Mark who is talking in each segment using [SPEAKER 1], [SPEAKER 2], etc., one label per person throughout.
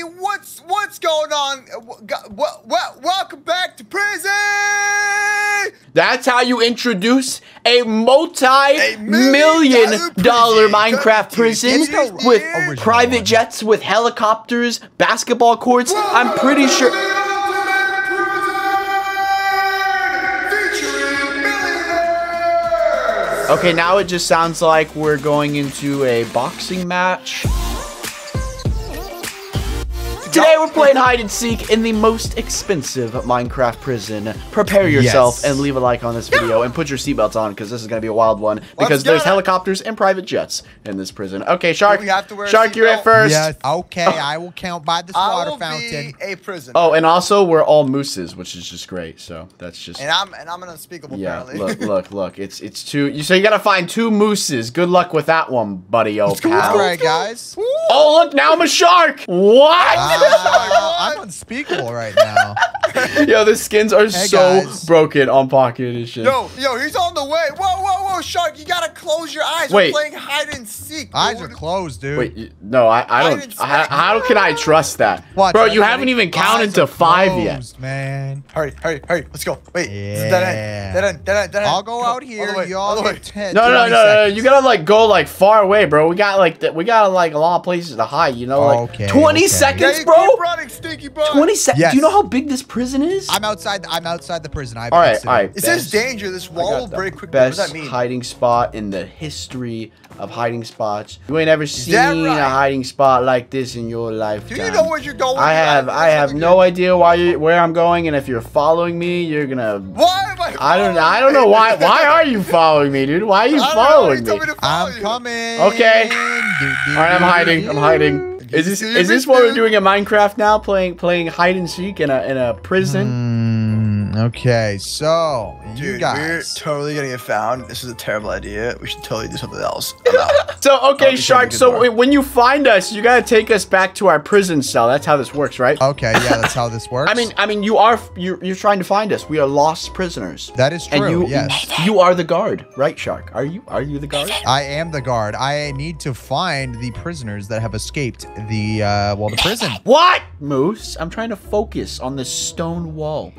[SPEAKER 1] everybody. What's what's going on? W- go- w- w- welcome back to prison.
[SPEAKER 2] That's how you introduce a multi-million
[SPEAKER 1] million
[SPEAKER 2] dollar
[SPEAKER 1] dollar
[SPEAKER 2] Minecraft
[SPEAKER 1] prison.
[SPEAKER 2] prison
[SPEAKER 1] It's the
[SPEAKER 2] with private
[SPEAKER 3] one.
[SPEAKER 2] jets, with helicopters, basketball courts. I'm pretty sure. Okay, now it just sounds like we're going into a boxing match. Today we're playing hide and seek in the most expensive Minecraft prison. Prepare yourself
[SPEAKER 3] Yes.
[SPEAKER 2] and leave a like on this video and put your seatbelts on because this is gonna be a wild one. Because there's
[SPEAKER 1] it.
[SPEAKER 2] helicopters and private jets in this prison. Okay, Shark.
[SPEAKER 1] we have to wear a
[SPEAKER 2] Shark, you're
[SPEAKER 1] seatbelt?
[SPEAKER 2] at first.
[SPEAKER 3] Yes. Okay, I will count by this
[SPEAKER 1] I
[SPEAKER 3] water
[SPEAKER 1] will
[SPEAKER 3] fountain.
[SPEAKER 1] be a prisoner.
[SPEAKER 2] Oh, and also we're all mooses, which is just great. So that's just
[SPEAKER 1] and I'm and I'm an unspeakable.
[SPEAKER 2] yeah.
[SPEAKER 1] apparently.
[SPEAKER 2] Look, look, look. It's it's two. You so you gotta find two mooses. Good luck with that one, buddy. Oh,
[SPEAKER 1] let's
[SPEAKER 2] pal.
[SPEAKER 3] All right, guys.
[SPEAKER 2] Oh, look, now I'm a shark. What?
[SPEAKER 3] I'm unspeakable right now.
[SPEAKER 2] Yo, the skins are so
[SPEAKER 3] guys.
[SPEAKER 2] broken on Pocket Edition.
[SPEAKER 1] Yo, yo, he's on the way. Whoa, whoa, whoa, shark! You gotta close your eyes.
[SPEAKER 2] Wait.
[SPEAKER 1] We're playing hide and seek.
[SPEAKER 3] Eyes
[SPEAKER 1] dude.
[SPEAKER 3] are closed, dude.
[SPEAKER 2] Wait, no, I, I don't.
[SPEAKER 1] say-
[SPEAKER 2] How, how can I trust that,
[SPEAKER 3] Watch,
[SPEAKER 2] bro?
[SPEAKER 3] ready,
[SPEAKER 2] You haven't even counted to
[SPEAKER 3] are
[SPEAKER 2] five yet.
[SPEAKER 3] man.
[SPEAKER 1] Hurry, hurry, hurry! Let's go. Wait,
[SPEAKER 3] Yeah.
[SPEAKER 1] dead end. Dead end. Dead end. Dead end.
[SPEAKER 3] I'll go
[SPEAKER 1] Come
[SPEAKER 3] out here.
[SPEAKER 1] Way,
[SPEAKER 3] Y'all get 10.
[SPEAKER 2] No, no, no, no, no. You gotta like go like far away, bro. We got like th- we got like a lot of places to hide. You know, like
[SPEAKER 3] Okay,
[SPEAKER 2] twenty
[SPEAKER 3] okay.
[SPEAKER 2] Seconds,
[SPEAKER 1] you
[SPEAKER 2] bro.
[SPEAKER 1] keep running, stinky butt.
[SPEAKER 2] Twenty seconds.
[SPEAKER 3] Yes.
[SPEAKER 2] Do you know how big this prison is?
[SPEAKER 3] I'm outside. I'm outside the prison. I
[SPEAKER 2] All right, all right.
[SPEAKER 1] It says danger. This wall
[SPEAKER 2] got
[SPEAKER 1] will break quickly. What does
[SPEAKER 2] Best
[SPEAKER 1] that mean?
[SPEAKER 2] hiding spot in the history of hiding spots. You ain't ever seen
[SPEAKER 1] that
[SPEAKER 2] a hiding spot like this in your life.
[SPEAKER 1] Do you know where you're going?
[SPEAKER 2] I have
[SPEAKER 1] That's
[SPEAKER 2] I have no
[SPEAKER 1] good.
[SPEAKER 2] idea why you where I'm going, and if you're following me, you're gonna.
[SPEAKER 1] Why am I?
[SPEAKER 2] I don't I don't know why why are you following me, dude? Why are you
[SPEAKER 1] I don't know,
[SPEAKER 2] following
[SPEAKER 1] you
[SPEAKER 2] me?
[SPEAKER 1] told me to follow
[SPEAKER 3] I'm
[SPEAKER 1] you.
[SPEAKER 3] coming.
[SPEAKER 2] Okay.
[SPEAKER 3] Do, do,
[SPEAKER 2] All right, I'm hiding. I'm hiding. Is this is this what we're doing in Minecraft now? Playing playing hide and seek in a in a prison?
[SPEAKER 3] Mm, okay, so you
[SPEAKER 1] Dude, we're totally gonna get found. This is a terrible idea. We should totally do something else.
[SPEAKER 2] So okay, Shark. So
[SPEAKER 1] good
[SPEAKER 2] when you find us, you gotta take us back to our prison cell. That's how this works, right?
[SPEAKER 3] Okay, yeah, that's how this works.
[SPEAKER 2] I mean, I mean, you are you're, you're trying to find us. We are lost prisoners.
[SPEAKER 3] that is true.
[SPEAKER 2] and you,
[SPEAKER 3] yes,
[SPEAKER 2] you are the guard, right, Shark? Are you are you the guard?
[SPEAKER 3] I am the guard. I need to find the prisoners that have escaped the uh, well, the prison.
[SPEAKER 2] What, Moose? I'm trying to focus on this stone wall.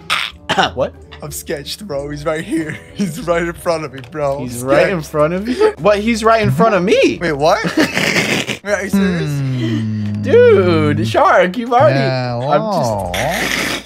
[SPEAKER 2] what?
[SPEAKER 1] I'm sketched, bro. He's right here. He's right in front of me, bro. I'm
[SPEAKER 2] He's right in front of you. What? He's right in front of me,
[SPEAKER 1] Wait, what? Wait, are you serious?
[SPEAKER 2] Dude. Shark, you've already.
[SPEAKER 3] Hello.
[SPEAKER 2] I'm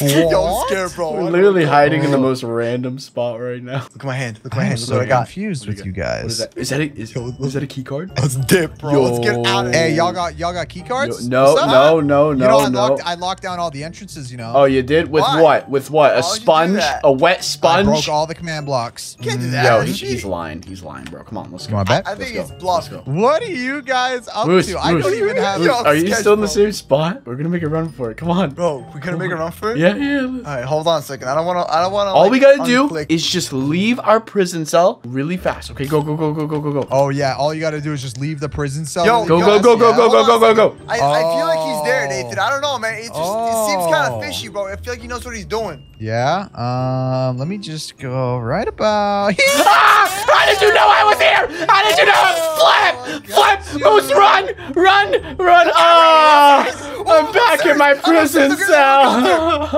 [SPEAKER 1] Yo, I'm scared, bro. I
[SPEAKER 2] just
[SPEAKER 1] don't
[SPEAKER 2] literally hiding in the most random spot right now.
[SPEAKER 1] Look at my hand. Look at my
[SPEAKER 3] I'm
[SPEAKER 1] hand. Look
[SPEAKER 3] so
[SPEAKER 1] what I got.
[SPEAKER 3] confused with you
[SPEAKER 2] What is
[SPEAKER 3] guys.
[SPEAKER 2] that? Is that a, is,
[SPEAKER 1] Yo,
[SPEAKER 2] is that a key card?
[SPEAKER 1] Let's dip, bro. Let's get out of here.
[SPEAKER 3] Hey, y'all got y'all got key cards?
[SPEAKER 2] No,
[SPEAKER 3] What's up?
[SPEAKER 2] no, no,
[SPEAKER 3] You know, I
[SPEAKER 2] no.
[SPEAKER 3] locked I locked down all the entrances. You know.
[SPEAKER 2] Oh, you did with
[SPEAKER 1] Why?
[SPEAKER 2] what? With what? A
[SPEAKER 1] Why would you do
[SPEAKER 2] sponge? A wet
[SPEAKER 3] I
[SPEAKER 2] sponge?
[SPEAKER 3] broke all the command blocks.
[SPEAKER 1] Can't do
[SPEAKER 3] Mm.
[SPEAKER 1] that.
[SPEAKER 2] Yo,
[SPEAKER 1] That's
[SPEAKER 2] he's, he's lying. He's lying, bro. Come on, let's
[SPEAKER 3] You
[SPEAKER 2] go.
[SPEAKER 3] want to bet?
[SPEAKER 1] I think
[SPEAKER 2] Let's
[SPEAKER 1] he's
[SPEAKER 2] go.
[SPEAKER 1] bluffing.
[SPEAKER 3] What are you guys up
[SPEAKER 2] Moose,
[SPEAKER 3] to? I don't even have.
[SPEAKER 2] Moose, are you still in the same spot? We're gonna make a run for it. Come on.
[SPEAKER 1] Bro, we're gonna make a run for it?
[SPEAKER 2] Yeah, yeah. let's-
[SPEAKER 1] All right, hold on a second. I don't want to. I don't want to.
[SPEAKER 2] All we gotta do is just leave our prison cell really fast. Okay, go, go, go, go, go, go, go.
[SPEAKER 3] Oh yeah, all you got to do is just leave the prison cell.
[SPEAKER 1] Yo,
[SPEAKER 2] Go, go, go, go,
[SPEAKER 3] yeah.
[SPEAKER 2] go, go, go, go, go.
[SPEAKER 1] I, I feel like he's there,
[SPEAKER 3] Oh.
[SPEAKER 1] Nathan. I don't know, man. It just it seems kind
[SPEAKER 3] Oh.
[SPEAKER 1] of fishy, bro. I feel like he knows what he's doing.
[SPEAKER 3] Yeah. Um. Let me just go right about.
[SPEAKER 2] Ah! How did you know I was here? How did you know? Flip! Flip! Moose, run! Run! Run! Oh! I'm back in my prison cell.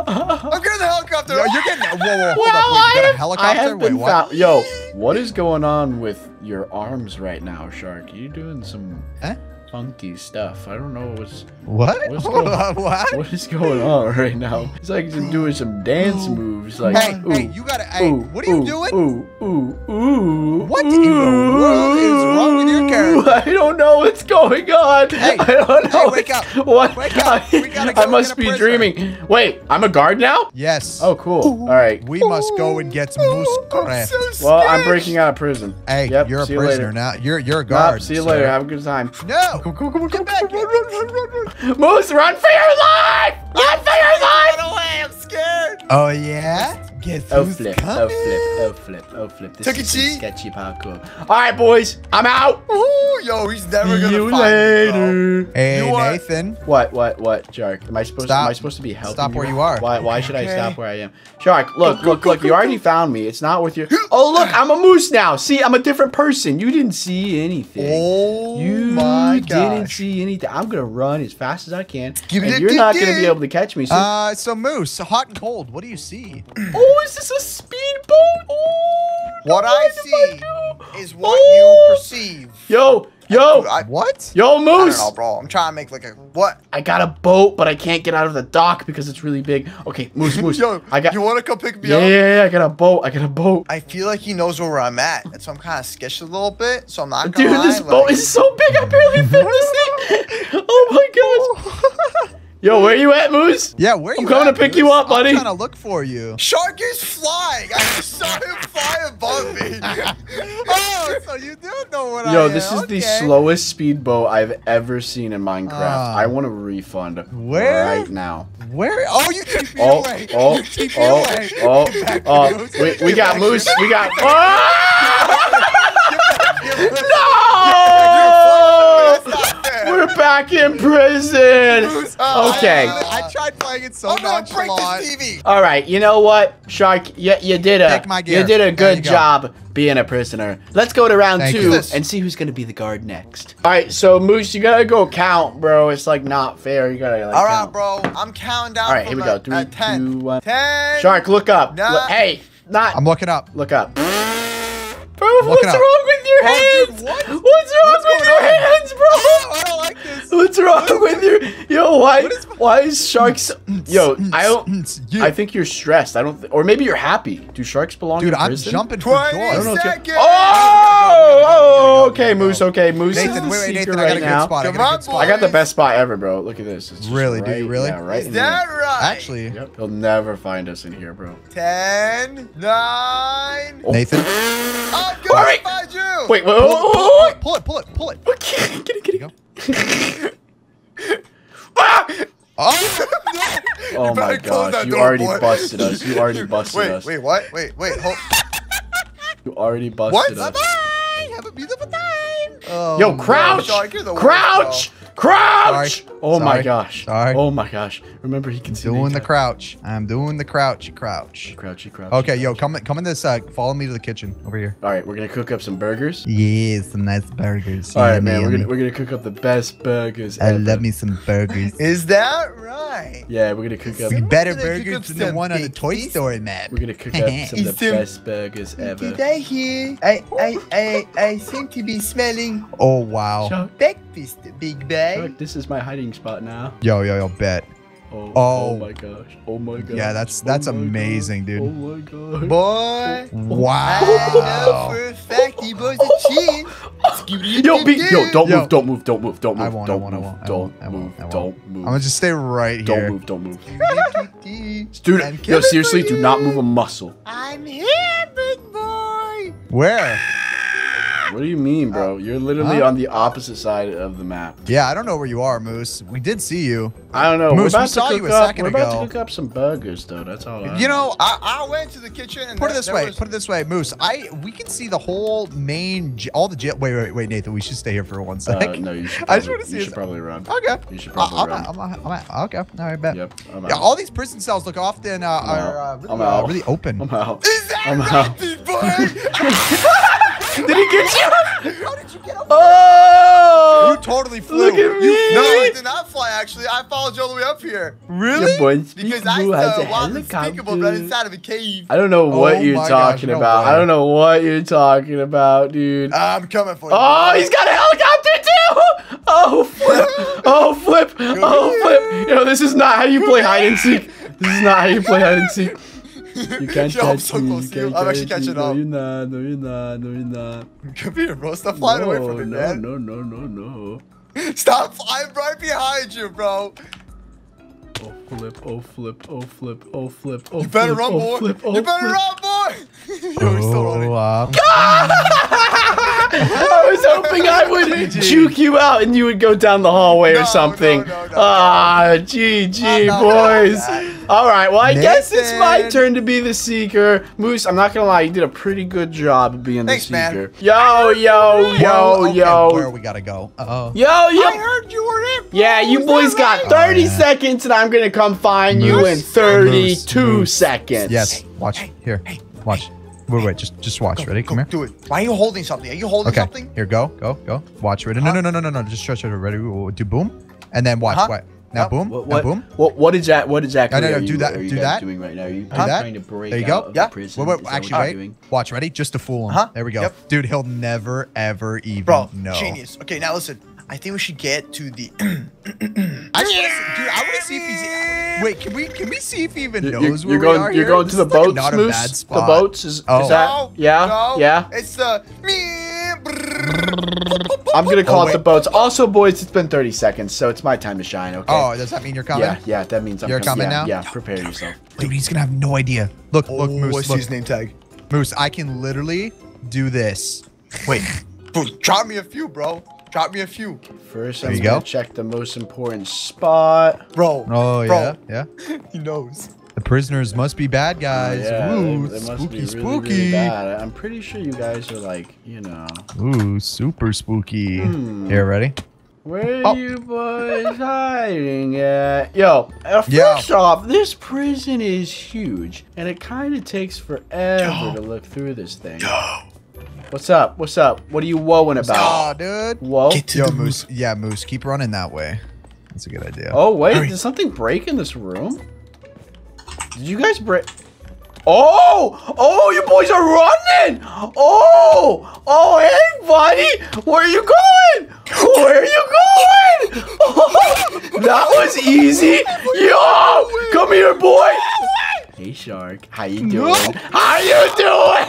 [SPEAKER 1] I'm getting the helicopter.
[SPEAKER 3] Yo, you're getting. Whoa, whoa, hold
[SPEAKER 2] Well,
[SPEAKER 3] up. Wait, you got
[SPEAKER 2] I
[SPEAKER 3] a
[SPEAKER 2] have,
[SPEAKER 3] helicopter?
[SPEAKER 2] I have
[SPEAKER 3] Wait,
[SPEAKER 2] been
[SPEAKER 3] what?
[SPEAKER 2] Yo, what is going on with your arms right now, Shark? You doing some
[SPEAKER 3] Huh?
[SPEAKER 2] Funky stuff. I don't know what's
[SPEAKER 3] What?
[SPEAKER 2] What's
[SPEAKER 3] Hold
[SPEAKER 2] going-
[SPEAKER 3] on, what?
[SPEAKER 2] what is going on right now. It's like he's doing some dance moves. Like,
[SPEAKER 3] Hey,
[SPEAKER 2] ooh,
[SPEAKER 3] hey, you gotta. Hey,
[SPEAKER 2] ooh,
[SPEAKER 3] what are you
[SPEAKER 2] ooh,
[SPEAKER 3] doing?
[SPEAKER 2] Ooh, ooh, ooh.
[SPEAKER 3] What in the world is wrong with your character?
[SPEAKER 2] I don't know what's going on.
[SPEAKER 3] Hey,
[SPEAKER 2] I don't know.
[SPEAKER 3] hey, wake up.
[SPEAKER 2] What?
[SPEAKER 3] Wake up. We gotta
[SPEAKER 2] I
[SPEAKER 3] go
[SPEAKER 2] must
[SPEAKER 3] get a
[SPEAKER 2] be
[SPEAKER 3] prisoner.
[SPEAKER 2] dreaming. Wait, I'm a guard now?
[SPEAKER 3] Yes.
[SPEAKER 2] Oh, cool. All right.
[SPEAKER 3] We must go and get some moose
[SPEAKER 1] I'm
[SPEAKER 3] craft.
[SPEAKER 1] so.
[SPEAKER 2] Well, I'm breaking out of prison.
[SPEAKER 3] Hey,
[SPEAKER 2] Yep,
[SPEAKER 3] you're a
[SPEAKER 2] see you
[SPEAKER 3] prisoner
[SPEAKER 2] later.
[SPEAKER 3] now. You're you're a
[SPEAKER 2] Nope,
[SPEAKER 3] guard.
[SPEAKER 2] see you
[SPEAKER 3] sir.
[SPEAKER 2] later. Have a good time.
[SPEAKER 3] No.
[SPEAKER 2] Go, go, go, go,
[SPEAKER 3] Get
[SPEAKER 2] go,
[SPEAKER 3] back
[SPEAKER 2] go,
[SPEAKER 3] here.
[SPEAKER 2] run, run, run, run, run. Moose, run for your life! Run for your life!
[SPEAKER 1] Run away! I'm scared.
[SPEAKER 3] Oh yeah.
[SPEAKER 1] Guess
[SPEAKER 2] Oh
[SPEAKER 1] who's
[SPEAKER 2] flip, oh,
[SPEAKER 1] coming?
[SPEAKER 2] oh flip, oh flip, oh flip. This
[SPEAKER 1] Took
[SPEAKER 2] is
[SPEAKER 1] a
[SPEAKER 2] some sketchy parkour. All right, boys, I'm out.
[SPEAKER 1] Ooh, yo, he's never gonna
[SPEAKER 2] you
[SPEAKER 1] find me, bro.
[SPEAKER 2] later.
[SPEAKER 3] Hey,
[SPEAKER 1] You are-
[SPEAKER 3] Nathan.
[SPEAKER 2] What, what, what, Shark? Am I supposed to, am I supposed to be helping
[SPEAKER 3] Stop where you are.
[SPEAKER 2] Why, why should I stop where I am? Shark, look, look, look, you already found me. It's not with your, oh, look, I'm a moose now. See, I'm a different person. You didn't see anything.
[SPEAKER 1] Oh
[SPEAKER 2] You
[SPEAKER 1] my
[SPEAKER 2] didn't see anything. I'm gonna run as fast as I can,
[SPEAKER 1] Give
[SPEAKER 2] and
[SPEAKER 1] a
[SPEAKER 2] you're not gonna be able to catch me. So,
[SPEAKER 3] Uh, so Moose, hot and cold. What do you see?
[SPEAKER 2] oh, is this a speedboat? Oh,
[SPEAKER 1] What I see
[SPEAKER 2] do?
[SPEAKER 1] is what
[SPEAKER 2] Oh.
[SPEAKER 1] you perceive.
[SPEAKER 2] Yo, yo,
[SPEAKER 1] I,
[SPEAKER 3] What?
[SPEAKER 2] yo, Moose.
[SPEAKER 1] I don't
[SPEAKER 2] moose.
[SPEAKER 1] know, bro. I'm trying to make like a what?
[SPEAKER 2] I got a boat, but I can't get out of the dock because it's really big. Okay, moose, moose.
[SPEAKER 1] Yo,
[SPEAKER 2] I got.
[SPEAKER 1] you want to come pick me
[SPEAKER 2] Yeah,
[SPEAKER 1] up?
[SPEAKER 2] yeah, yeah. I got a boat. I got a boat.
[SPEAKER 1] I feel like he knows where I'm at, and so I'm kind of sketched a little bit. So I'm not
[SPEAKER 2] Dude,
[SPEAKER 1] gonna lie,
[SPEAKER 2] this boat
[SPEAKER 1] like-
[SPEAKER 2] is so big. I barely fit this thing. Oh my gosh. Yo, where you at, Moose?
[SPEAKER 3] Yeah, where
[SPEAKER 2] I'm
[SPEAKER 3] you I'm
[SPEAKER 2] coming
[SPEAKER 3] at,
[SPEAKER 2] to pick you up, buddy.
[SPEAKER 3] I'm trying to look for you.
[SPEAKER 1] Shark is flying. I just saw him fly above me.
[SPEAKER 3] oh, so you do know what I
[SPEAKER 2] Yo,
[SPEAKER 3] am.
[SPEAKER 2] this is the
[SPEAKER 3] okay.
[SPEAKER 2] slowest speedboat I've ever seen in Minecraft.
[SPEAKER 3] Ah.
[SPEAKER 2] I want a refund
[SPEAKER 3] Where?
[SPEAKER 2] right now.
[SPEAKER 3] Where? Oh, you keep me
[SPEAKER 2] Oh,
[SPEAKER 3] away.
[SPEAKER 2] oh,
[SPEAKER 3] you keep me
[SPEAKER 2] oh,
[SPEAKER 3] away.
[SPEAKER 2] oh,
[SPEAKER 3] Get back,
[SPEAKER 2] oh. We, we got Moose. We got.
[SPEAKER 1] Get back.
[SPEAKER 2] no!
[SPEAKER 1] That's not fair.
[SPEAKER 2] We're back in prison.
[SPEAKER 1] Oh,
[SPEAKER 2] Okay.
[SPEAKER 3] I, I tried playing it so
[SPEAKER 1] I'm gonna break
[SPEAKER 3] nonchalant.
[SPEAKER 1] this TV.
[SPEAKER 2] All right, you know what, Shark? You, you did a
[SPEAKER 3] my
[SPEAKER 2] you did a good
[SPEAKER 3] you go.
[SPEAKER 2] job being a prisoner. Let's go to round
[SPEAKER 3] Thank
[SPEAKER 2] two
[SPEAKER 3] you.
[SPEAKER 2] and see who's gonna be the guard next. All right, so Moose, you gotta go count, bro. It's like not fair. You gotta like
[SPEAKER 1] All right,
[SPEAKER 2] count.
[SPEAKER 1] bro. I'm counting down.
[SPEAKER 2] All right, here we go.
[SPEAKER 1] a-
[SPEAKER 2] Three,
[SPEAKER 1] a 10.
[SPEAKER 2] two, one.
[SPEAKER 1] 10.
[SPEAKER 2] Shark, look up.
[SPEAKER 1] Nine.
[SPEAKER 2] Look- hey, not
[SPEAKER 3] I'm looking up.
[SPEAKER 2] look up. Bro,
[SPEAKER 3] looking
[SPEAKER 2] what's
[SPEAKER 3] up.
[SPEAKER 2] wrong with your
[SPEAKER 3] Oh,
[SPEAKER 2] hands?
[SPEAKER 3] dude, what?
[SPEAKER 2] What's wrong
[SPEAKER 3] What's
[SPEAKER 2] with your
[SPEAKER 3] on?
[SPEAKER 2] hands, bro?
[SPEAKER 3] I don't like this.
[SPEAKER 2] What's wrong with your yo? Why?
[SPEAKER 3] What is-
[SPEAKER 2] why is sharks? Mm-hmm. Yo, mm-hmm. I don't.
[SPEAKER 3] You-
[SPEAKER 2] I think you're stressed. I don't. Th- or maybe you're happy. Do sharks belong
[SPEAKER 3] Dude,
[SPEAKER 2] in
[SPEAKER 3] I'm
[SPEAKER 2] prison?
[SPEAKER 3] jumping for
[SPEAKER 1] 20
[SPEAKER 3] joy.
[SPEAKER 2] I don't know what's going-
[SPEAKER 1] seconds.
[SPEAKER 2] Oh, oh,
[SPEAKER 3] Go, go, go,
[SPEAKER 2] okay,
[SPEAKER 3] go, go.
[SPEAKER 2] Moose. Okay, Moose.
[SPEAKER 3] Nathan,
[SPEAKER 2] is the
[SPEAKER 3] wait, wait,
[SPEAKER 2] secret
[SPEAKER 3] Nathan, I got
[SPEAKER 2] right
[SPEAKER 3] a good
[SPEAKER 2] now.
[SPEAKER 3] spot. I
[SPEAKER 1] Come
[SPEAKER 3] got a
[SPEAKER 1] on,
[SPEAKER 3] good spot.
[SPEAKER 2] I got the best spot ever, bro. Look at this. It's just
[SPEAKER 3] Really? Do you really?
[SPEAKER 2] Yeah, right.
[SPEAKER 1] Is that right?
[SPEAKER 3] Actually,
[SPEAKER 2] Yep. He'll hmm. never find us in here, bro.
[SPEAKER 1] 10, 9.
[SPEAKER 3] Nathan.
[SPEAKER 1] Oh, I'm
[SPEAKER 2] All
[SPEAKER 1] going
[SPEAKER 2] right.
[SPEAKER 1] find you.
[SPEAKER 2] Wait, wait,
[SPEAKER 3] Pull
[SPEAKER 2] oh,
[SPEAKER 3] it, pull it, pull it, pull it, pull it.
[SPEAKER 2] oh, oh. Get it, get it,
[SPEAKER 3] There you
[SPEAKER 2] Ah!
[SPEAKER 3] Oh,
[SPEAKER 2] Oh my gosh! You
[SPEAKER 1] door,
[SPEAKER 2] already
[SPEAKER 1] boy.
[SPEAKER 2] busted us. You already busted
[SPEAKER 1] wait,
[SPEAKER 2] us.
[SPEAKER 1] wait, wait, what? Wait, wait, hold.
[SPEAKER 2] You already busted
[SPEAKER 1] What?
[SPEAKER 2] us.
[SPEAKER 3] bye. Have a beautiful time. Oh,
[SPEAKER 2] Yo,
[SPEAKER 3] no.
[SPEAKER 2] crouch!
[SPEAKER 1] Shark, you're the worst,
[SPEAKER 2] crouch! Crouch!
[SPEAKER 3] Sorry.
[SPEAKER 2] Oh my gosh.
[SPEAKER 3] Sorry.
[SPEAKER 2] Oh my gosh. Remember he can see
[SPEAKER 3] Doing the
[SPEAKER 2] daytime.
[SPEAKER 3] crouch. I'm doing the crouchy crouch.
[SPEAKER 2] Crouchy crouch.
[SPEAKER 3] Okay, yo, come come in this. Uh, follow me to the kitchen over here.
[SPEAKER 2] All right, we're gonna cook up some burgers.
[SPEAKER 3] Yeah, some nice burgers.
[SPEAKER 2] All right,
[SPEAKER 3] Yummy,
[SPEAKER 2] man. We're gonna we're gonna cook up the best burgers.
[SPEAKER 3] I
[SPEAKER 2] ever.
[SPEAKER 3] love me some burgers.
[SPEAKER 1] Is that right?
[SPEAKER 2] Yeah, we're gonna cook up.
[SPEAKER 3] Be better burgers
[SPEAKER 1] up
[SPEAKER 3] than the one on the Toy
[SPEAKER 1] feast.
[SPEAKER 3] Story map.
[SPEAKER 2] We're gonna cook up some of the
[SPEAKER 1] Is
[SPEAKER 2] best burgers ever.
[SPEAKER 1] Did I hear? I, I, I, I seem to be smelling
[SPEAKER 3] Oh wow.
[SPEAKER 2] Chuck,
[SPEAKER 1] breakfast, big bag.
[SPEAKER 2] Chuck, this is my hiding spot now.
[SPEAKER 3] Yo, yo, yo, bet.
[SPEAKER 2] Oh,
[SPEAKER 3] Oh. oh.
[SPEAKER 2] my gosh. Oh my gosh.
[SPEAKER 3] Yeah, that's-
[SPEAKER 2] Oh
[SPEAKER 3] that's
[SPEAKER 2] my
[SPEAKER 3] amazing,
[SPEAKER 2] gosh.
[SPEAKER 3] dude.
[SPEAKER 2] Oh my god.
[SPEAKER 1] Boy. Oh I know
[SPEAKER 3] Wow.
[SPEAKER 1] for a fact he was a chin.
[SPEAKER 2] Yo, be, yo, don't
[SPEAKER 3] Yo.
[SPEAKER 2] move, don't move, don't move, don't move,
[SPEAKER 3] I won't, I
[SPEAKER 2] don't
[SPEAKER 3] won't, I
[SPEAKER 2] move,
[SPEAKER 3] won't, I
[SPEAKER 2] don't
[SPEAKER 3] won't,
[SPEAKER 2] move,
[SPEAKER 3] I won't.
[SPEAKER 2] don't move.
[SPEAKER 3] I'm gonna just stay right here.
[SPEAKER 2] Don't move, don't move.
[SPEAKER 1] Dude,
[SPEAKER 2] Dude, yo, seriously, do not move a muscle.
[SPEAKER 1] I'm here, big boy.
[SPEAKER 3] Where?
[SPEAKER 2] What do you mean, bro? You're literally
[SPEAKER 3] Huh?
[SPEAKER 2] on the opposite side of the map.
[SPEAKER 3] Yeah, I don't know where you are, Moose. We did see you.
[SPEAKER 2] I don't know.
[SPEAKER 3] Moose,
[SPEAKER 2] we're
[SPEAKER 3] we saw you a
[SPEAKER 2] up.
[SPEAKER 3] second
[SPEAKER 2] We're about to cook up some burgers, though. That's all. I
[SPEAKER 3] You know,
[SPEAKER 1] I, I went to the kitchen and
[SPEAKER 3] put it this way.
[SPEAKER 1] was-
[SPEAKER 3] Put it this way, Moose. I we can see the whole main, all the jail. Wait, wait, wait, Nathan. We should stay here for one sec.
[SPEAKER 2] Uh, no, you should.
[SPEAKER 3] I just
[SPEAKER 2] Probably,
[SPEAKER 3] wanna see
[SPEAKER 2] you should probably run.
[SPEAKER 3] Okay.
[SPEAKER 2] You should
[SPEAKER 3] Uh,
[SPEAKER 2] probably
[SPEAKER 3] I'm,
[SPEAKER 2] run.
[SPEAKER 3] out, I'm, out, I'm out. Okay. All right, bet.
[SPEAKER 2] Yep, I'm
[SPEAKER 3] Yeah, all these prison cells look often uh,
[SPEAKER 2] I'm
[SPEAKER 3] are uh,
[SPEAKER 2] out.
[SPEAKER 3] really,
[SPEAKER 2] I'm
[SPEAKER 3] uh,
[SPEAKER 2] out.
[SPEAKER 3] really open.
[SPEAKER 2] I'm out.
[SPEAKER 1] Is that
[SPEAKER 2] I'm
[SPEAKER 1] right,
[SPEAKER 2] out.
[SPEAKER 1] big boy?
[SPEAKER 2] Did he get you?
[SPEAKER 3] How did you get up?
[SPEAKER 2] Oh!
[SPEAKER 3] You totally flew.
[SPEAKER 2] Look at me.
[SPEAKER 3] You-
[SPEAKER 1] no, I did not fly. Actually, I followed you all the way up here
[SPEAKER 3] Really?
[SPEAKER 1] Because I
[SPEAKER 2] Speakable has
[SPEAKER 1] saw
[SPEAKER 2] a
[SPEAKER 1] a wild unspeakable right
[SPEAKER 2] helicopter.
[SPEAKER 1] inside of a cave.
[SPEAKER 2] I don't know oh what
[SPEAKER 3] Oh
[SPEAKER 2] you're
[SPEAKER 3] my gosh,
[SPEAKER 2] talking
[SPEAKER 3] no
[SPEAKER 2] about. I don't know what you're talking about, dude.
[SPEAKER 1] I'm coming for you.
[SPEAKER 2] Oh, he's got a helicopter too! Oh flip! Oh flip! Oh flip! You know this is not how you play hide and seek. This is not how you play hide and seek. You can't
[SPEAKER 1] Yo, I'm
[SPEAKER 2] catch
[SPEAKER 1] so
[SPEAKER 2] me.
[SPEAKER 1] close
[SPEAKER 2] you
[SPEAKER 1] to you.
[SPEAKER 2] can't
[SPEAKER 1] I'm actually
[SPEAKER 2] catch me.
[SPEAKER 1] catching
[SPEAKER 2] No, you're not. No, you're not. No, you're not.
[SPEAKER 1] Come here, bro. Stop flying away from me,
[SPEAKER 2] no,
[SPEAKER 1] man.
[SPEAKER 2] no, no, no, no. no.
[SPEAKER 1] Stop flying right behind you, bro.
[SPEAKER 2] Oh flip! Oh flip! Oh flip! Oh flip! Oh
[SPEAKER 1] You better
[SPEAKER 2] flip,
[SPEAKER 1] run,
[SPEAKER 2] oh,
[SPEAKER 1] boy.
[SPEAKER 2] Flip, oh,
[SPEAKER 1] you better
[SPEAKER 2] flip.
[SPEAKER 1] run, boy. Yo, he's still running.
[SPEAKER 3] Oh, uh,
[SPEAKER 2] I was hoping I would juke you out and you would go down the hallway
[SPEAKER 1] No,
[SPEAKER 2] or something.
[SPEAKER 1] no, no, no,
[SPEAKER 2] ah, GG,
[SPEAKER 1] I'm not
[SPEAKER 2] boys.
[SPEAKER 1] Gonna do
[SPEAKER 2] All right, well, I guess it's my turn to be the seeker. Moose, I'm not gonna lie, you did a pretty good job of being
[SPEAKER 1] Thanks,
[SPEAKER 2] the
[SPEAKER 1] man.
[SPEAKER 2] seeker. Yo, yo, yo,
[SPEAKER 3] Whoa, okay,
[SPEAKER 2] yo,
[SPEAKER 3] Where we gotta go? Uh-oh.
[SPEAKER 2] yo,
[SPEAKER 1] I
[SPEAKER 2] yo.
[SPEAKER 1] heard you were in.
[SPEAKER 2] Yeah, you
[SPEAKER 1] Is
[SPEAKER 2] boys got
[SPEAKER 1] right?
[SPEAKER 2] 30
[SPEAKER 3] Oh, yeah.
[SPEAKER 2] seconds, and I'm gonna come find you in 32
[SPEAKER 3] Moose. Moose.
[SPEAKER 2] seconds.
[SPEAKER 3] Yes. Watch. Here. Hey, Watch. Wait, wait. Just, just watch. Ready? Come
[SPEAKER 1] Go,
[SPEAKER 3] here.
[SPEAKER 1] do it. Why are you holding something? Are you holding
[SPEAKER 3] Okay.
[SPEAKER 1] something?
[SPEAKER 3] Here, go, go, go. Watch. Ready? No,
[SPEAKER 1] Huh?
[SPEAKER 3] no, no, no, no, no. Just stretch it. Ready? Do boom, and then watch.
[SPEAKER 1] Uh-huh.
[SPEAKER 3] What? Now boom.
[SPEAKER 2] What,
[SPEAKER 3] Now
[SPEAKER 2] what,
[SPEAKER 3] boom.
[SPEAKER 2] what, what is that? What exactly
[SPEAKER 3] No, no, no,
[SPEAKER 2] are
[SPEAKER 3] do
[SPEAKER 2] you,
[SPEAKER 3] that,
[SPEAKER 2] are you
[SPEAKER 3] do
[SPEAKER 2] guys
[SPEAKER 3] that.
[SPEAKER 2] doing right now? Are you
[SPEAKER 3] Do that.
[SPEAKER 2] trying to break
[SPEAKER 3] There you go.
[SPEAKER 2] out
[SPEAKER 1] Yeah.
[SPEAKER 2] the prison?
[SPEAKER 3] Wait, wait.
[SPEAKER 2] Is what
[SPEAKER 3] Actually, wait.
[SPEAKER 2] doing?
[SPEAKER 3] Watch. Ready? Just to fool him.
[SPEAKER 1] Uh-huh.
[SPEAKER 3] There we go.
[SPEAKER 1] Yep.
[SPEAKER 3] Dude, he'll never, ever even
[SPEAKER 1] Bro,
[SPEAKER 3] know.
[SPEAKER 1] genius. Okay, now listen. I think we should get to the.
[SPEAKER 3] I just wanna see, dude, I want to see if he's. Wait, can we can we see if he even
[SPEAKER 2] You-
[SPEAKER 3] knows
[SPEAKER 2] you-
[SPEAKER 3] where
[SPEAKER 2] you're going.
[SPEAKER 3] we are
[SPEAKER 2] you're
[SPEAKER 3] here?
[SPEAKER 2] going
[SPEAKER 3] This
[SPEAKER 2] to the
[SPEAKER 3] is like
[SPEAKER 2] boats,
[SPEAKER 3] not a
[SPEAKER 2] Moose.
[SPEAKER 3] bad
[SPEAKER 2] The boats is,
[SPEAKER 3] Oh.
[SPEAKER 2] is that?
[SPEAKER 1] No,
[SPEAKER 2] yeah,
[SPEAKER 1] no,
[SPEAKER 2] yeah.
[SPEAKER 1] It's the.
[SPEAKER 2] I'm gonna oh, call
[SPEAKER 3] Oh,
[SPEAKER 2] it the boats. Also, boys, it's been 30 seconds, so it's my time to shine. Okay.
[SPEAKER 3] Oh, does that mean you're coming?
[SPEAKER 2] yeah, yeah. That means I'm
[SPEAKER 3] You're
[SPEAKER 2] coming
[SPEAKER 3] coming
[SPEAKER 2] yeah,
[SPEAKER 3] now?
[SPEAKER 2] Yeah, prepare yourself.
[SPEAKER 3] Dude, he's gonna have no idea. Look, look,
[SPEAKER 1] Oh,
[SPEAKER 3] Moose,
[SPEAKER 1] what's
[SPEAKER 3] look.
[SPEAKER 1] his name tag?
[SPEAKER 3] Moose, I can literally do this.
[SPEAKER 1] Wait, bro, drop me a few, bro. Drop me a few,
[SPEAKER 2] First,
[SPEAKER 3] There
[SPEAKER 2] I'm gonna
[SPEAKER 3] go.
[SPEAKER 2] check the most important spot.
[SPEAKER 1] bro.
[SPEAKER 3] Oh
[SPEAKER 1] bro,
[SPEAKER 3] yeah, yeah.
[SPEAKER 1] He knows.
[SPEAKER 3] The prisoners must be bad guys.
[SPEAKER 2] Yeah,
[SPEAKER 3] Ooh,
[SPEAKER 2] they, they must
[SPEAKER 3] spooky,
[SPEAKER 2] be really,
[SPEAKER 3] spooky.
[SPEAKER 2] really bad. I'm pretty sure you guys are like, you know.
[SPEAKER 3] Ooh, super spooky.
[SPEAKER 2] Hmm.
[SPEAKER 3] Here, ready?
[SPEAKER 2] Where
[SPEAKER 3] Oh.
[SPEAKER 2] you boys hiding at? Yo, uh,
[SPEAKER 3] Yeah.
[SPEAKER 2] first off, this prison is huge, and it kind of takes forever to look through this thing. Yo. What's up? What's up? What are you woeing
[SPEAKER 3] Aw,
[SPEAKER 2] about?
[SPEAKER 3] dude.
[SPEAKER 2] Whoa.
[SPEAKER 1] Get to
[SPEAKER 3] Yo,
[SPEAKER 1] the
[SPEAKER 3] Moose. Yeah, Moose. Keep running that way. That's a good idea.
[SPEAKER 2] Oh wait,
[SPEAKER 1] Hurry.
[SPEAKER 2] did something break in this room? Did you guys break? Oh! Oh, you boys are running! Oh! Oh, hey, buddy! Where are you going? Where are you going? that was easy! Yo! Come here, boy! Hey, Shark. How you doing? How you doing?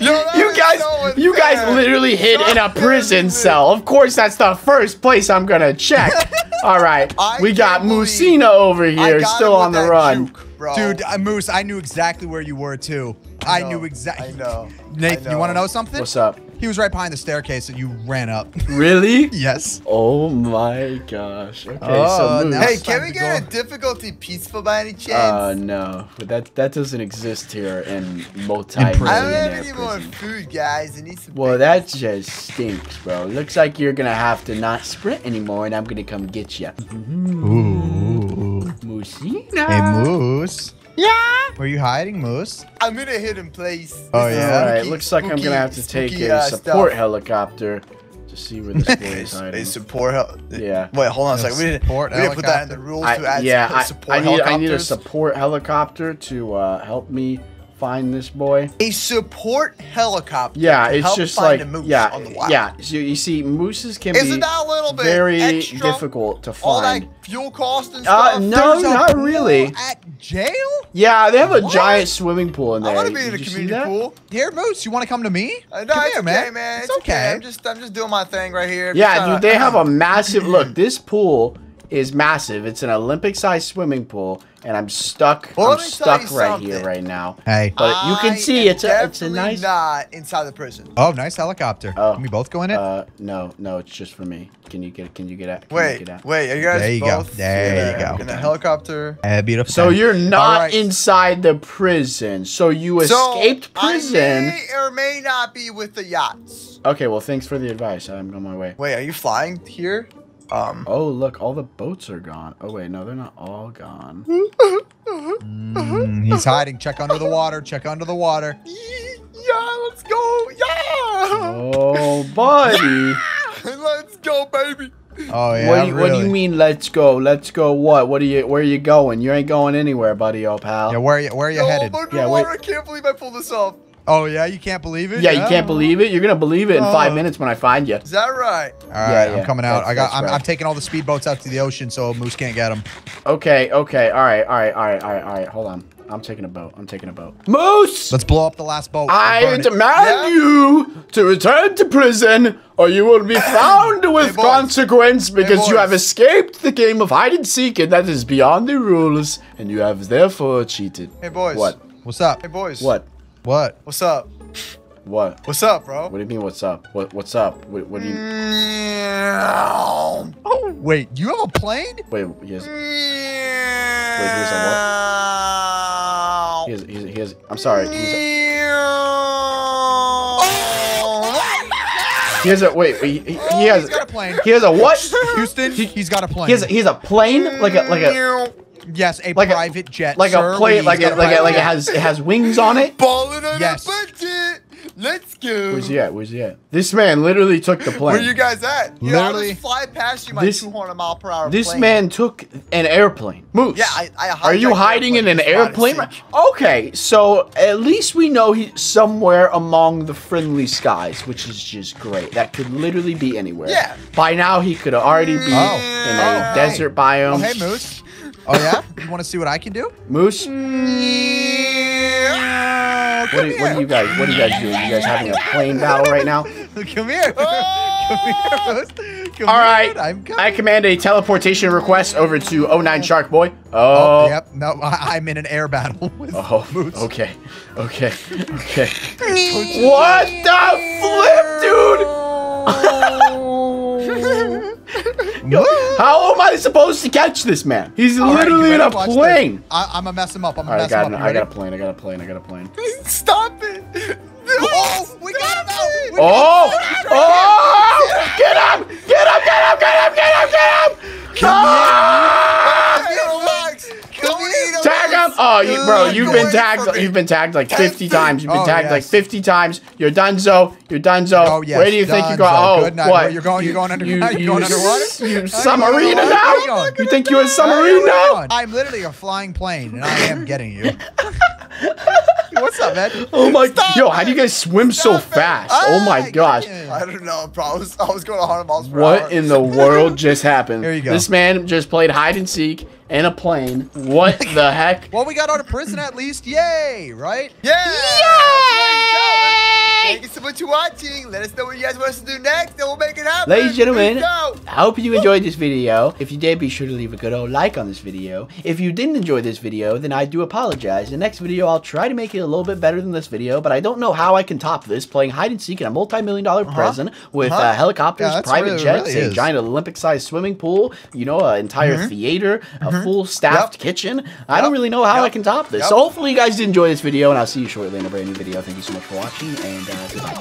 [SPEAKER 1] Yo,
[SPEAKER 2] you guys,
[SPEAKER 1] so
[SPEAKER 2] you guys literally hid in a prison cell. Of course, that's the first place I'm gonna check. All right,
[SPEAKER 1] I
[SPEAKER 2] we got
[SPEAKER 1] can't
[SPEAKER 2] Musina over here, still on the run.
[SPEAKER 1] juke, bro.
[SPEAKER 3] Dude, uh, Moose, I knew exactly where you were too. I,
[SPEAKER 1] know,
[SPEAKER 3] knew exactly.
[SPEAKER 1] I know,
[SPEAKER 3] Nate,
[SPEAKER 1] I
[SPEAKER 3] you want to
[SPEAKER 1] know.
[SPEAKER 3] know something?
[SPEAKER 2] What's up?
[SPEAKER 3] He was right behind the staircase and you ran up.
[SPEAKER 2] Really?
[SPEAKER 3] yes.
[SPEAKER 2] Oh my gosh. Okay,
[SPEAKER 3] Oh,
[SPEAKER 2] so Moose.
[SPEAKER 1] Hey, can we get
[SPEAKER 3] go.
[SPEAKER 1] a difficulty peaceful by any
[SPEAKER 2] Uh,
[SPEAKER 1] chance?
[SPEAKER 2] no, that that doesn't exist here in
[SPEAKER 3] prison.
[SPEAKER 2] multi-millionaire
[SPEAKER 1] I don't have any more food, guys. I need some.
[SPEAKER 2] Well,
[SPEAKER 1] bacon.
[SPEAKER 2] that just stinks, bro. Looks like you're gonna have to not sprint anymore, and I'm gonna come get you.
[SPEAKER 3] Ooh.
[SPEAKER 2] Musina.
[SPEAKER 3] Hey, Moose.
[SPEAKER 1] Yeah.
[SPEAKER 3] Where you hiding, Moose?
[SPEAKER 1] I'm in a hidden place.
[SPEAKER 3] Oh,
[SPEAKER 1] This
[SPEAKER 3] yeah?
[SPEAKER 2] All right,
[SPEAKER 1] spooky-
[SPEAKER 2] looks like I'm gonna have to take
[SPEAKER 1] spooky,
[SPEAKER 2] a
[SPEAKER 1] uh,
[SPEAKER 2] support
[SPEAKER 1] stuff.
[SPEAKER 2] helicopter to see where this boy is
[SPEAKER 1] They
[SPEAKER 2] hiding.
[SPEAKER 1] support hel-
[SPEAKER 2] Yeah.
[SPEAKER 1] Wait, hold on a
[SPEAKER 3] A
[SPEAKER 1] second. We didn't, we didn't put that in the rules
[SPEAKER 2] I,
[SPEAKER 1] to add
[SPEAKER 2] yeah,
[SPEAKER 1] su-
[SPEAKER 2] I,
[SPEAKER 1] support
[SPEAKER 2] I need I need a support helicopter to uh, help me find this boy.
[SPEAKER 1] A support helicopter.
[SPEAKER 2] Yeah,
[SPEAKER 1] to
[SPEAKER 2] it's
[SPEAKER 1] help
[SPEAKER 2] just
[SPEAKER 1] find
[SPEAKER 2] like
[SPEAKER 1] a moose
[SPEAKER 2] yeah,
[SPEAKER 1] on the wild.
[SPEAKER 2] yeah. So you see, mooses can
[SPEAKER 1] Isn't
[SPEAKER 2] be
[SPEAKER 1] that a little bit
[SPEAKER 2] very
[SPEAKER 1] extra?
[SPEAKER 2] difficult to
[SPEAKER 1] All that
[SPEAKER 2] find.
[SPEAKER 1] fuel cost and
[SPEAKER 2] Uh, no,
[SPEAKER 3] There's
[SPEAKER 2] not
[SPEAKER 3] pool
[SPEAKER 2] really.
[SPEAKER 3] At jail?
[SPEAKER 2] Yeah, they have a
[SPEAKER 3] What?
[SPEAKER 2] giant swimming pool in there.
[SPEAKER 1] I want to be in
[SPEAKER 2] Did
[SPEAKER 1] a community pool.
[SPEAKER 3] Here, Moose. You want to come to me?
[SPEAKER 1] Uh, no,
[SPEAKER 3] come
[SPEAKER 1] it's
[SPEAKER 3] here,
[SPEAKER 1] okay,
[SPEAKER 3] man.
[SPEAKER 1] man.
[SPEAKER 3] It's
[SPEAKER 1] okay.
[SPEAKER 3] okay.
[SPEAKER 1] I'm just, I'm just doing my thing right here. I'm
[SPEAKER 2] Yeah,
[SPEAKER 1] trying
[SPEAKER 2] dude,
[SPEAKER 1] to-
[SPEAKER 2] they have a massive look. This pool is massive. It's an Olympic-sized swimming pool, and I'm stuck.
[SPEAKER 1] Well,
[SPEAKER 2] I'm
[SPEAKER 1] let me tell
[SPEAKER 2] stuck
[SPEAKER 1] you
[SPEAKER 2] right here, right now.
[SPEAKER 3] Hey.
[SPEAKER 2] But you can see it's a it's a nice.
[SPEAKER 1] not inside the prison.
[SPEAKER 3] Oh, nice helicopter.
[SPEAKER 2] Oh.
[SPEAKER 3] Can we both go in it?
[SPEAKER 2] Uh, no, no, it's just for me. Can you get? Can you get out? Can you
[SPEAKER 1] Wait,
[SPEAKER 2] get out?
[SPEAKER 1] wait, are you guys
[SPEAKER 3] There you go.
[SPEAKER 1] both
[SPEAKER 3] There you go.
[SPEAKER 1] in a helicopter?
[SPEAKER 3] Eh, beautiful.
[SPEAKER 2] So you're not
[SPEAKER 1] right.
[SPEAKER 2] inside the prison. So you
[SPEAKER 1] So,
[SPEAKER 2] escaped prison.
[SPEAKER 1] I may or may not be with the yachts.
[SPEAKER 2] Okay, well, thanks for the advice. I'm on my way.
[SPEAKER 1] Wait, are you flying here? Um.
[SPEAKER 2] Oh, look, all the boats are gone. Oh, wait, no, they're not all gone.
[SPEAKER 3] Mm, he's hiding. Check under the water. Check under the water.
[SPEAKER 1] Yeah, let's go. Yeah.
[SPEAKER 2] Oh, buddy.
[SPEAKER 1] let's go, baby.
[SPEAKER 3] Oh yeah.
[SPEAKER 2] what, do you, what do you mean, let's go? Let's go what? What are you, where are you going? You ain't going anywhere, buddy, old pal.
[SPEAKER 3] Yeah, where are you? Where are you
[SPEAKER 1] No,
[SPEAKER 3] headed?
[SPEAKER 1] I'm
[SPEAKER 2] Yeah,
[SPEAKER 1] underwater.
[SPEAKER 2] wait.
[SPEAKER 1] I can't believe I pulled this off.
[SPEAKER 3] Oh yeah, you can't believe it.
[SPEAKER 2] yeah, you can't believe it? You're going to believe it in five
[SPEAKER 3] oh.
[SPEAKER 2] minutes when I find you.
[SPEAKER 1] Is that right?
[SPEAKER 3] All right,
[SPEAKER 2] Yeah,
[SPEAKER 3] I'm
[SPEAKER 2] yeah,
[SPEAKER 3] coming out.
[SPEAKER 2] that's-
[SPEAKER 3] I got. I'm,
[SPEAKER 2] right.
[SPEAKER 3] I'm taking all the speedboats out to the ocean so Moose can't get them.
[SPEAKER 2] Okay, okay, all right, all right, all right, all right, all right. Hold on. I'm taking a boat. I'm taking a boat. Moose!
[SPEAKER 3] Let's blow up the last boat.
[SPEAKER 2] I demand you to return to prison, or you will be found with
[SPEAKER 1] boys.
[SPEAKER 2] consequence because you have escaped the game of hide and seek, and that is beyond the rules, and you have therefore cheated.
[SPEAKER 1] Hey, boys.
[SPEAKER 2] What?
[SPEAKER 3] What's up?
[SPEAKER 1] Hey, boys.
[SPEAKER 2] What?
[SPEAKER 3] What?
[SPEAKER 1] What's up?
[SPEAKER 2] What?
[SPEAKER 1] What's up, bro?
[SPEAKER 2] What do you mean? What's up? What? What's up? What, what do you?
[SPEAKER 3] Oh wait, you have a plane?
[SPEAKER 2] Wait. Yes.
[SPEAKER 1] Meow.
[SPEAKER 2] Wait, here's a what? He has, he has, he has I'm sorry. He has a, he has a wait. He, he, he oh, has.
[SPEAKER 3] He's got a plane.
[SPEAKER 2] He has a what?
[SPEAKER 3] Houston, he's got a plane.
[SPEAKER 2] He has, a, he has a plane, like a like a
[SPEAKER 3] yes, a
[SPEAKER 2] like a-
[SPEAKER 3] private jet.
[SPEAKER 2] like
[SPEAKER 3] sir.
[SPEAKER 2] a plane, like
[SPEAKER 3] got
[SPEAKER 2] a like a
[SPEAKER 3] private
[SPEAKER 2] like it has it has wings on it.
[SPEAKER 1] Balling on
[SPEAKER 3] Yes.
[SPEAKER 1] a budget. Let's go.
[SPEAKER 2] Where's he at? Where's he at? This man literally took the plane.
[SPEAKER 1] Where are you guys at? Yeah, I'll
[SPEAKER 3] Literally.
[SPEAKER 1] just fly past you my
[SPEAKER 2] This-
[SPEAKER 1] 200 mile per hour
[SPEAKER 2] This
[SPEAKER 1] plane.
[SPEAKER 2] man took an airplane. Moose.
[SPEAKER 1] Yeah, I- I
[SPEAKER 2] Are you hiding in an
[SPEAKER 1] airplane.
[SPEAKER 2] airplane?
[SPEAKER 1] It's hide and
[SPEAKER 2] Okay, so at least we know he's somewhere among the friendly skies, which is just great. That could literally be anywhere.
[SPEAKER 1] Yeah.
[SPEAKER 2] By now, he could already be
[SPEAKER 3] Oh.
[SPEAKER 2] in a
[SPEAKER 3] Oh, hey.
[SPEAKER 2] desert biome.
[SPEAKER 3] Oh, hey, Moose. Oh, yeah? You want to see what I can do?
[SPEAKER 2] Moose,
[SPEAKER 1] Yeah.
[SPEAKER 2] Oh, what are, what are you guys? What are you guys doing? You guys having a plane battle right now?
[SPEAKER 3] Come here. Oh. Come here, Moose. Come
[SPEAKER 2] All
[SPEAKER 3] here.
[SPEAKER 2] right.
[SPEAKER 3] I'm.
[SPEAKER 2] I command a teleportation request over to 09 Shark Boy.
[SPEAKER 3] Oh,
[SPEAKER 2] Oh.
[SPEAKER 3] yep. No, I, I'm in an air battle with
[SPEAKER 2] Oh,
[SPEAKER 3] Moose.
[SPEAKER 2] okay, okay, okay. what the flip, dude?
[SPEAKER 3] Moose.
[SPEAKER 2] How am I supposed to catch this man? He's
[SPEAKER 3] All right,
[SPEAKER 2] literally
[SPEAKER 3] you
[SPEAKER 2] in a
[SPEAKER 3] ready? Watch this.
[SPEAKER 2] plane.
[SPEAKER 3] I, I'm gonna mess him up. I'm gonna
[SPEAKER 2] right,
[SPEAKER 3] mess
[SPEAKER 2] got
[SPEAKER 3] him
[SPEAKER 2] it.
[SPEAKER 3] up.
[SPEAKER 2] I got a plane. I got a plane. I got a plane.
[SPEAKER 1] Stop it.
[SPEAKER 3] Oh, we got him out. We
[SPEAKER 2] Oh! Oh! Get him! Get him! Get him! Get him! Get him! Get him! Ah!
[SPEAKER 1] Relax. Come here.
[SPEAKER 2] Tag him! Oh, you, bro, you've been tagged. You've been tagged like 50 times. You've been
[SPEAKER 3] Oh,
[SPEAKER 2] tagged like 50 times. You're donezo. You're donezo.
[SPEAKER 3] Oh, yes,
[SPEAKER 2] Where do you think you're going? Oh,
[SPEAKER 3] Good night.
[SPEAKER 2] what?
[SPEAKER 3] Where you're going- you're going under- you're going underwater?
[SPEAKER 2] You
[SPEAKER 3] you
[SPEAKER 2] submarine now?
[SPEAKER 3] You?
[SPEAKER 2] You think you're a submarine now?
[SPEAKER 3] I'm literally a flying plane, and I am getting you. What's up, man?
[SPEAKER 2] Oh my!
[SPEAKER 1] Stop
[SPEAKER 2] Yo, how do you guys swim so
[SPEAKER 1] it.
[SPEAKER 2] fast? Oh ah,
[SPEAKER 3] my
[SPEAKER 2] gosh!
[SPEAKER 1] I don't know, bro. I was, I was going 100 miles per hour.
[SPEAKER 2] What in the world just happened?
[SPEAKER 3] Here you go.
[SPEAKER 2] This man just played hide and seek in a plane. What the heck?
[SPEAKER 3] Well, we got out of prison at least. Yay, right?
[SPEAKER 1] Yeah! Thank you so much for watching. Let us know what you guys want us to do next, and we'll make it happen.
[SPEAKER 2] Ladies and gentlemen, I hope you enjoyed this video. If you did, be sure to leave a good old like on this video. If you didn't enjoy this video, then I do apologize. The next video, I'll try to make it a little bit better than this video, but I don't know how I can top this, playing hide and seek in a multi-million dollar prison with
[SPEAKER 3] Uh-huh.
[SPEAKER 2] uh, helicopters,
[SPEAKER 3] Yeah,
[SPEAKER 2] private
[SPEAKER 3] really-
[SPEAKER 2] jets,
[SPEAKER 3] really
[SPEAKER 2] a
[SPEAKER 3] is.
[SPEAKER 2] giant Olympic-sized swimming pool, you know, an entire theater, a full staffed
[SPEAKER 3] Yep.
[SPEAKER 2] kitchen. I don't really know how I can top this.
[SPEAKER 3] Yep.
[SPEAKER 2] So hopefully you guys did enjoy this video, and I'll see you shortly in a brand new video. Thank you so much for watching, and uh, goodbye.